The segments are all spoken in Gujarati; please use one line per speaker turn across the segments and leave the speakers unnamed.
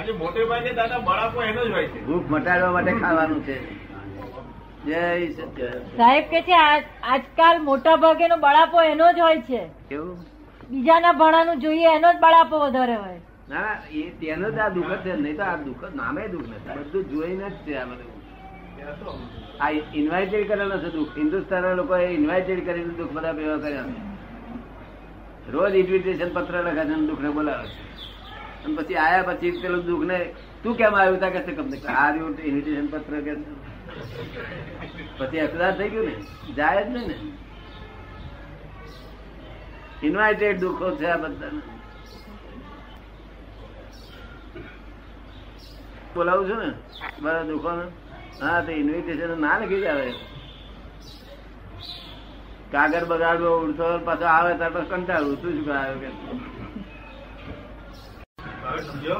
આજે મોટે ભાગે દાદા બળાપો એનો જ હોય છે.
ભૂખ મટાડવા માટે ખાવાનું છે. જય સત્ય
સાહેબ કે છે આજકાલ મોટા ભાગેનો બળાપો એનો જ હોય છે.
કેવું?
બીજાના ભણાનું જોઈએ એનો જ બળાપો વધારે હોય.
ના ના, એ તેનો જ આ દુઃખ છે નહીં તો આ દુઃખ નામે દુઃખ નથી. બધું જોઈને જ છે આ બધું આ ઇન્વાઇટેડ કરેલો છે દુઃખ. હિન્દુસ્તાનના લોકોએ ઇન્વાઇટેડ કરીને દુઃખ બધા ભેગા કર્યા. રોજ ઇન્વિટેશન પત્ર લખે છે દુઃખ ને બોલાવે છે. અને પછી આયા પછી પેલું દુઃખ ને તું કેમ આવ્યું? તા કે છે કંપની આ ઇન્વિટેશન પત્ર કે પછી અકદાર થઈ ગયું ને? જાય જ નહીં ને. ઇન્વાઇટેડ દુઃખો છે આ બધા બોલાવું છું ને મારા દુઃખો હા, તો ઇન્વિટેશન ના લખી આવે. કાગળ બગાડવો, ઉડતો, પાછો આવે ત્યાર પછી કંટાળવું તું શું આવ્યો કે?
હવે સમજો.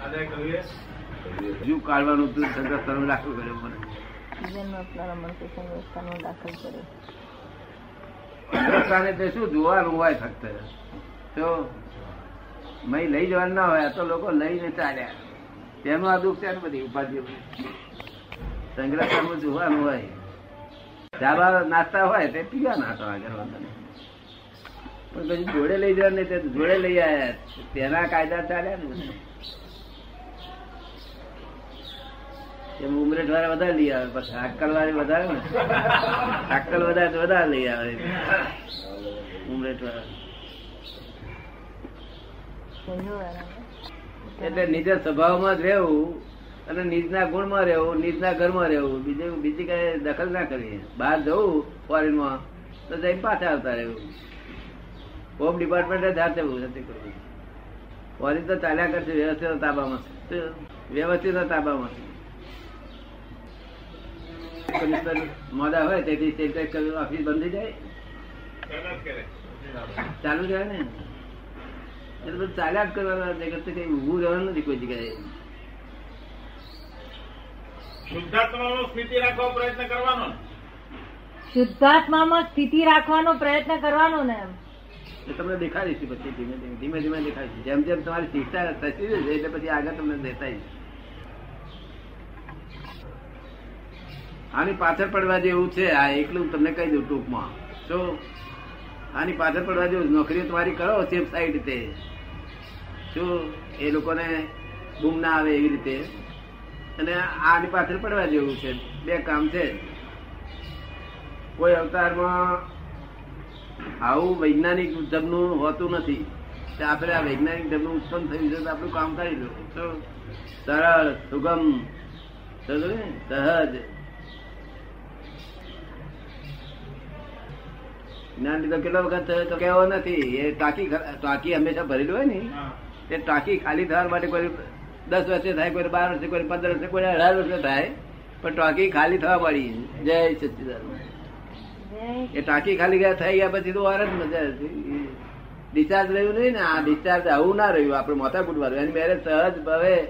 દાદાએ કહ્યું એ?
હજુ કાઢવાનું તું સંગ્રહ દાખલ કર્યો મને. સંગ્રહસ્થાને તે શું જોવાનું હોય ફક્ત? તો મય લઈ જવાનું ના હોય તો લોકો લઈને ચાલ્યા. તેનું આ દુઃખ છે ને બધી ઉપાધિ સંગ્રહસ્થાનમાં જોવાનું હોય. ચાબા નાસ્તા હોય તે પીવા નાસ્તા આગળ. પણ પછી જોડે લઈ જવા ને જોડે લઈ આવ્યા તેના કાયદા ચાલ્યા ને ઉમરેઠ વાળા વધારે લઈ આવે, પછી અક્કલ વાળી વધારે ને અક્કલ વધારે તો વધારે લઈ આવે. ઉમરેટ વાળા એટલે નીચે સ્વભાવમાં જ રહેવું અને નીચના ગુણમાં રહેવું નીચના ઘરમાં રહેવું. બીજું બીજી કઈ દખલ ના કરવી બહાર જવું ફોરેનમાં, તો જઈને પાછા આવતા રહેવું. હોમ ડિપાર્ટમેન્ટ જાતે નથી કરવું ફોરેન તો ચાલ્યા કરશે વ્યવસ્થિત તાબામાં. વ્યવસ્થિત તાબામાં. મોડા હોય તેથી સ્ટેટ ઓફિસ બંધ જાય. ચાલુ જાય ને. એટલે બધું ચાલ્યા જ કરવાના જગત કઈ ઊભું રહેવાનું નથી કોઈ જગ્યાએ.
શુદ્ધાત્માનો સ્થિતિ રાખવાનો પ્રયત્ન કરવાનો ને.
શુદ્ધાત્મામાં સ્થિતિ રાખવાનો પ્રયત્ન કરવાનો ને એમ.
એ તમને દેખાડીશું પછી ધીમે ધીમે ધીમે ધીમે દેખાડીશું જેમ જેમ તમારી શિક્ષા થતી જશે એટલે પછી આગળ તમને દેખાય આની પાછળ પડવા જેવું છે, આ એકલું તમને કહી દઉં ટૂંકમાં. શું આની પાછળ પડવા જેવું નોકરીઓ તમારી કરો સેફ સાઈડ તે. શું એ લોકોને બૂમ ના આવે એવી રીતે. અને આની પાછળ પડવા જેવું છે, બે કામ છે. કોઈ અવતારમાં આવું વૈજ્ઞાનિક ઢબનું હોતું નથી. આપણે આ વૈજ્ઞાનિક ઢબનું ઉત્પન્ન થયું છે તો આપણું કામ કરી દઉં સરળ સુગમ સહજ. જ્ઞાન લીધો કેટલો વખત થયો તો કેવો નથી. એ ટાંકી ટાંકી હંમેશા ભરેલી હોય ને? એ ટાંકી ખાલી થવા માટે કોઈ દસ વર્ષે થાય કોઈ બાર વર્ષે કોઈ પંદર વર્ષે કોઈ અઢાર વર્ષે થાય. પણ ટાંકી ખાલી થવા મળી. જય સચ્ચિદાનંદ એ ટાંકી ખાલી ગયા થઈ ગયા પછી તો વાર જ મજા ડિસ્ચાર્જ રહ્યું નહીં ને આ ડિસ્ચાર્જ આવું ના રહ્યું. આપણે માથા કૂટવાનું એની મેરેજ સહજ ભાવે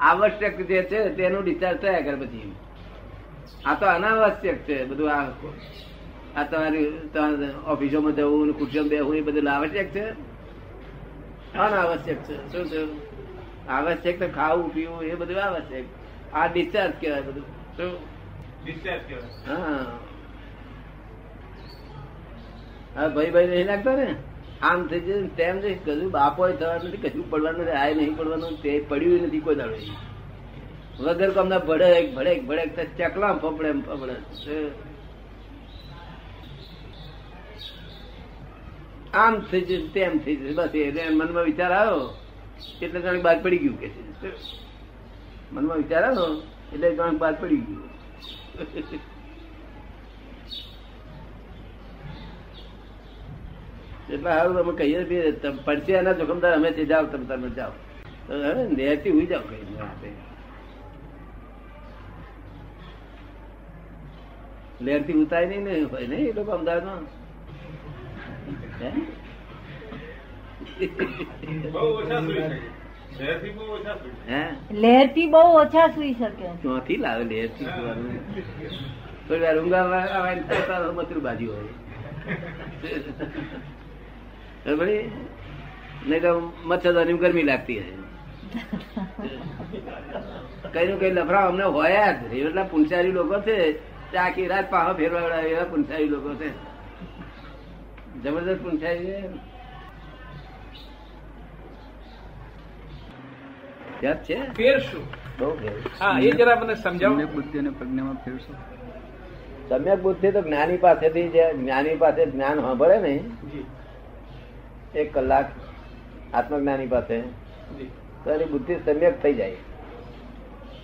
આવશ્યક જે છે તેનું ડિસ્ચાર્જ થયા કરે પછી આ તો અનાવશ્યક છે બધું આ. આ તમારી તમારે ઓફિસોમાં જવું ને ખુરશીઓમાં બેહવું એ બધું આવશ્યક છે? અનાવશ્યક છે. શું છે? આવશ્યક તો ખાવું પીવું એ બધું આવશ્યક. આ ડિસ્ચાર્જ કહેવાય બધું. શું?
ડિસ્ચાર્જ કહેવાય.
હા. હા ભાઈ ભાઈ નહીં લાગતા ને? આમ થઈ જાય તેમ થઈ કશું બાપો થવાનું નથી, કશું પડવાનું નથી આ નહીં પડવાનું, તે પડ્યું નથી, કોઈ દાડો વગર કમના ભડેક ભડેક ભડેક ચકલા ફફડે ફફડે. આમ થઈ જશે તેમ થઈ જશે બસ એટલે મનમાં વિચાર આવ્યો, એટલે જાણે બાદ પડી ગયું કે મનમાં વિચાર આવ્યો, એટલે જાણે બાદ પડી ગયું. એટલે હારું અમે કહીએ છીએ પડશે એના જોખમદાર અમે તે જાઓ તમે તમે જાઓ તો હવે નેતી ઉઈ જાઓ કઈ નહીં થી ઉતાય નહીં ને હોય ને એ લોકો અમદાવાદમાં હે?
બહુ ઓછા સુઈ શકે. ઘરેથી બહુ ઓછા સુઈ શકે.
હે
લહેરથી બહુ ઓછા સુઈ શકે
ક્યાંથી લાવે લેરથી થોડી વાર ઊંઘા આવે- મથુર બાજુ હોય? નહીં તો મચ્છરદાની ગરમી લાગતી હશે. કઈ નું કઈ લફરા અમને હોય જ. એટલા પુંસારી લોકો છે. તે આખી રાત પાહો ફેરવા એવા પુંસારી લોકો છે. જબરદસ્ત પુંસારી છે. યાદ.
હા એ જરા મને સમજાવો.
બુદ્ધિ અને પ્રજ્ઞામાં ફેરશો.
સમ્યક બુદ્ધિ તો જ્ઞાની પાસેથી જે જ્ઞાની પાસે જ્ઞાન સાંભળે ને
જી.
એક કલાક આત્મજ્ઞાની પાસે. તો એની બુદ્ધિ સમ્યક થઈ જાય.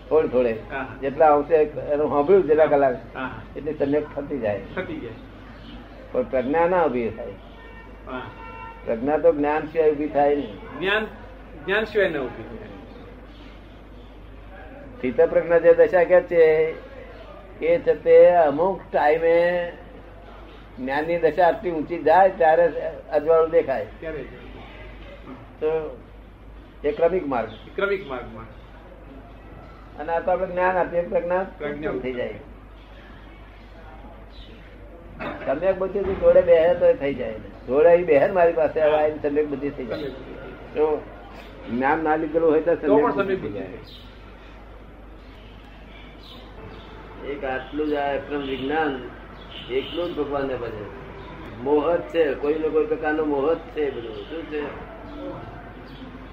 થોડે થોડે. જેટલા આવશે એનું સાંભળ્યું જેટલા કલાક. એટલી સમ્યક થતી જાય. પણ પ્રજ્ઞા ના ઊભી થાય. પ્રજ્ઞા તો જ્ઞાન સિવાય ઊભી થાય નહીં.
જ્ઞાન જ્ઞાન સિવાય ના ઊભી થાય.
સ્થિત પ્રજ્ઞા જે દશા કે છે એ છે તે અમુક ટાઈમે જ્ઞાનની દશા આટલી ઊંચી જાય ત્યારે અજવાળું દેખાય. તો એ ક્રમિક માર્ગ.
ક્રમિક માર્ગમાં.
અને આ તો આપણે જ્ઞાન આપીએ પ્રજ્ઞા
પ્રજ્ઞા
થઈ જાય. સમ્યક બુદ્ધિ જોડે બેહે તો થઈ જાય. જોડે બેહે મારી પાસે આવે સમ્યક બુદ્ધિ થઈ જાય. તો જ્ઞાન ના લીધેલું હોય તો સમ્યક થઈ જાય. એક આટલું જ આ વિજ્ઞાન એકલું જ ભગવાનને ભજે મોહ જ છે, કોઈ ને કોઈ પ્રકારનો મોહ જ છે બધું. શું છે?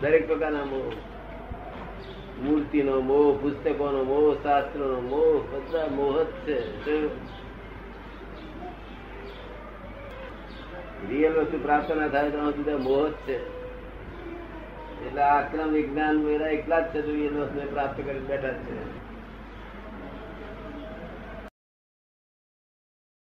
દરેક પ્રકારના મોહ. મૂર્તિનો મોહ, પુસ્તકોનો મોહ, શાસ્ત્રોનો મોહ, બધા મોહ જ છે. રિયલ વસ્તુ પ્રાપ્ત ના થાય તો મોહ જ છે. એટલે આક્રમ વિજ્ઞાન વેરા એકલા જ છે રિયલ વસ્તુ પ્રાપ્ત કરી બેઠા છે.